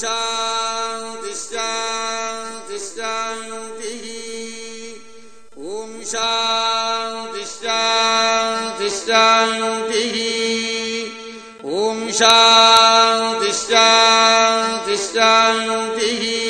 शान्त दिश्यान्त दिश्रायुतिः ॐ शान्त दिश्यान्त दिश्रायुतिः ॐ शान्त दिश्यान्त दिष्टायुतिः